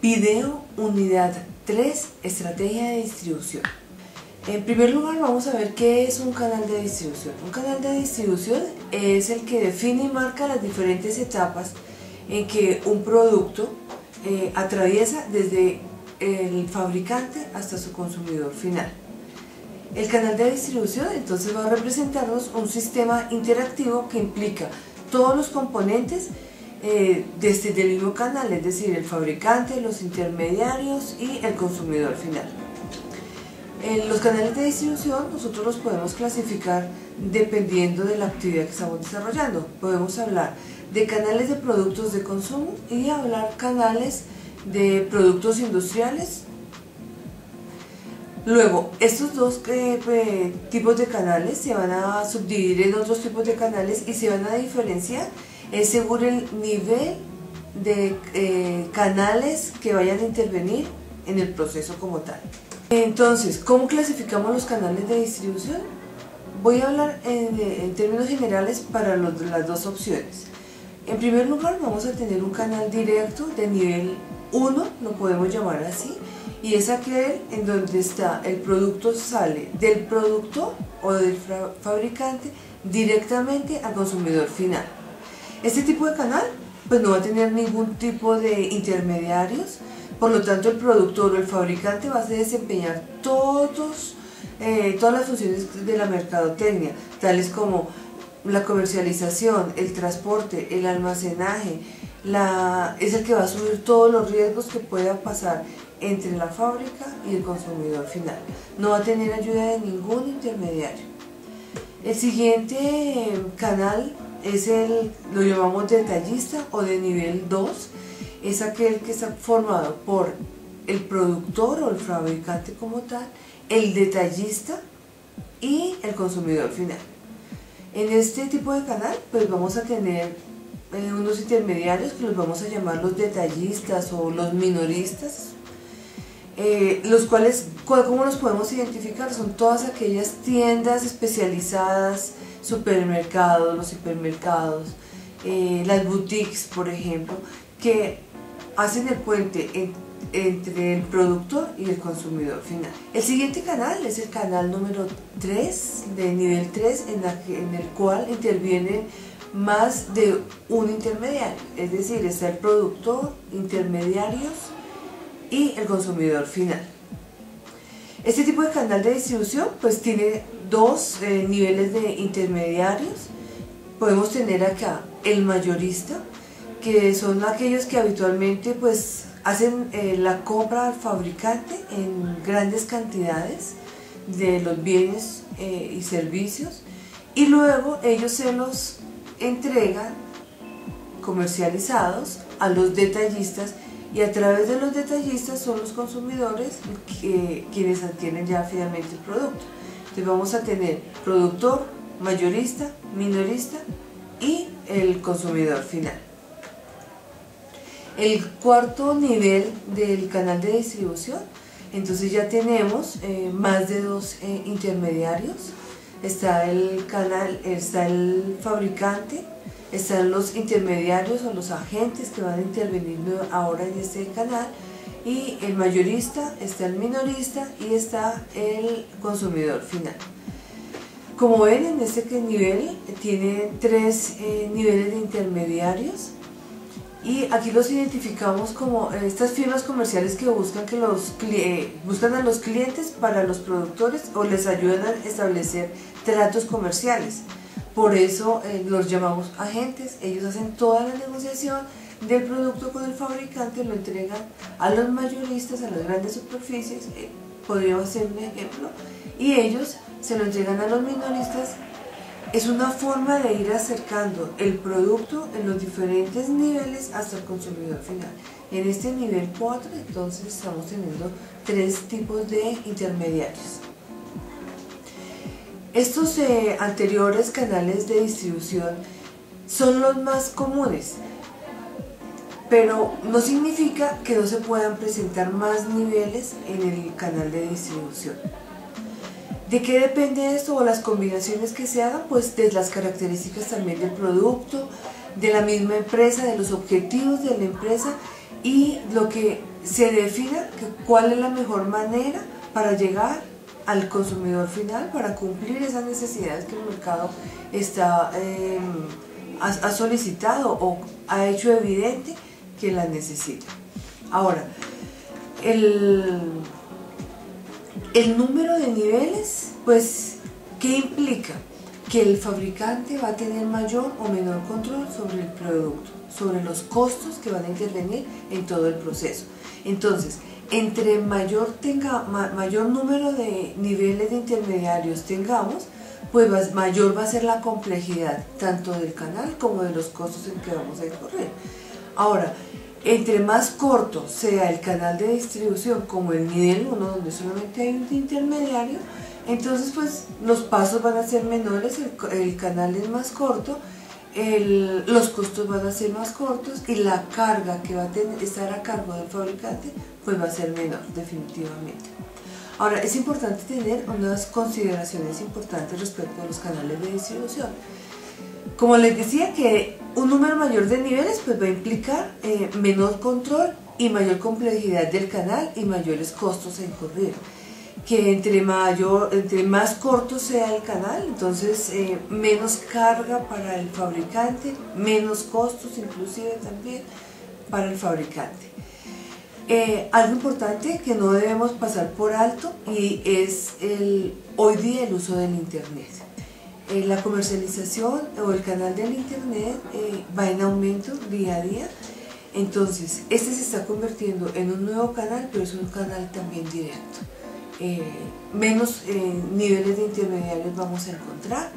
Video Unidad 3, Estrategia de Distribución. En primer lugar vamos a ver qué es un canal de distribución. Un canal de distribución es el que define y marca las diferentes etapas en que un producto eh, atraviesa desde el fabricante hasta su consumidor final. El canal de distribución entonces va a representarnos un sistema interactivo que implica todos los componentes eh, desde el mismo canal, es decir, el fabricante, los intermediarios y el consumidor final. Los canales de distribución nosotros los podemos clasificar dependiendo de la actividad que estamos desarrollando. Podemos hablar de canales de productos de consumo y hablar canales de productos industriales. Luego, estos dos eh, tipos de canales se van a subdividir en otros tipos de canales y se van a diferenciar es según el nivel de eh, canales que vayan a intervenir en el proceso como tal. Entonces, ¿cómo clasificamos los canales de distribución? Voy a hablar en, términos generales para las dos opciones. En primer lugar, vamos a tener un canal directo de nivel 1, lo podemos llamar así, y es aquel en donde está el producto sale del productor o del fabricante directamente al consumidor final. Este tipo de canal pues no va a tener ningún tipo de intermediarios, por lo tanto el productor o el fabricante va a desempeñar todos, eh, todas las funciones de la mercadotecnia, tales como la comercialización, el transporte, el almacenaje, es el que va a asumir todos los riesgos que pueda pasar entre la fábrica y el consumidor final. No va a tener ayuda de ningún intermediario. El siguiente canal es el, lo llamamos detallista o de nivel 2, es aquel que está formado por el productor o el fabricante como tal, el detallista y el consumidor final. En este tipo de canal pues vamos a tener eh, unos intermediarios que los vamos a llamar los detallistas o los minoristas, eh, los cuales, ¿cómo los podemos identificar? Son todas aquellas tiendas especializadas supermercados, los supermercados, eh, las boutiques, por ejemplo, que hacen el puente entre el productor y el consumidor final. El siguiente canal es el canal número 3, de nivel 3, en, el cual interviene más de un intermediario, es decir, está el productor, intermediarios y el consumidor final. Este tipo de canal de distribución pues tiene dos eh, niveles de intermediarios. Podemos tener acá el mayorista, que son aquellos que habitualmente pues hacen eh, la compra al fabricante en grandes cantidades de los bienes eh, y servicios y luego ellos se los entregan comercializados a los detallistas y a través de los detallistas son los consumidores quienes adquieren ya finalmente el producto. Entonces vamos a tener productor, mayorista, minorista y el consumidor final. El cuarto nivel del canal de distribución, entonces ya tenemos eh, más de dos eh, intermediarios. Está el canal, está el fabricante, están los intermediarios o los agentes que van a intervenir ahora en este canal y el mayorista, está el minorista y está el consumidor final. Como ven, en este nivel tiene tres eh, niveles de intermediarios y aquí los identificamos como estas firmas comerciales que buscan, que los, buscan a los clientes para los productores o les ayudan a establecer tratos comerciales. Por eso eh, los llamamos agentes, ellos hacen toda la negociación del producto con el fabricante, lo entregan a los mayoristas, a las grandes superficies, eh, podríamos hacer un ejemplo, y ellos se lo entregan a los minoristas. Es una forma de ir acercando el producto en los diferentes niveles hasta el consumidor final. En este nivel 4 entonces estamos teniendo tres tipos de intermediarios. Estos eh, anteriores canales de distribución son los más comunes, pero no significa que no se puedan presentar más niveles en el canal de distribución. ¿De qué depende esto o las combinaciones que se hagan? Pues de las características también del producto, de la misma empresa, de los objetivos de la empresa y lo que se defina cuál es la mejor manera para llegar al consumidor final, para cumplir esas necesidades que el mercado está, em, ha, solicitado o ha hecho evidente que las necesita. Ahora, el, el número de niveles, pues, ¿qué implica? Que el fabricante va a tener mayor o menor control sobre el producto, sobre los costos que van a intervenir en todo el proceso. Entonces, entre mayor, tenga, mayor número de niveles de intermediarios tengamos, pues mayor va a ser la complejidad tanto del canal como de los costos en que vamos a incurrir. Ahora, entre más corto sea el canal de distribución como el nivel 1 donde solamente hay un intermediario, entonces pues los pasos van a ser menores, el canal es más corto los costos van a ser más cortos y la carga que va a estar a cargo del fabricante pues va a ser menor definitivamente. Ahora es importante tener unas consideraciones importantes respecto a los canales de distribución. Como les decía que un número mayor de niveles pues va a implicar eh, menor control y mayor complejidad del canal y mayores costos a incurrir que entre, mayor, entre más corto sea el canal, entonces eh, menos carga para el fabricante, menos costos inclusive también para el fabricante. Eh, algo importante que no debemos pasar por alto y es el, hoy día el uso del Internet. Eh, la comercialización o el canal del Internet va en aumento día a día, entonces este se está convirtiendo en un nuevo canal, pero es un canal también directo. Eh, menos eh, niveles de intermediarios vamos a encontrar.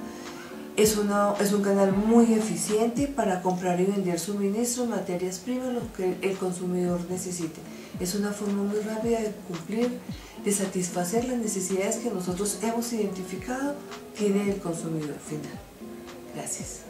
Es, una, es un canal muy eficiente para comprar y vender suministros, materias primas, lo que el consumidor necesite. Es una forma muy rápida de cumplir, de satisfacer las necesidades que nosotros hemos identificado tiene el consumidor final. Gracias.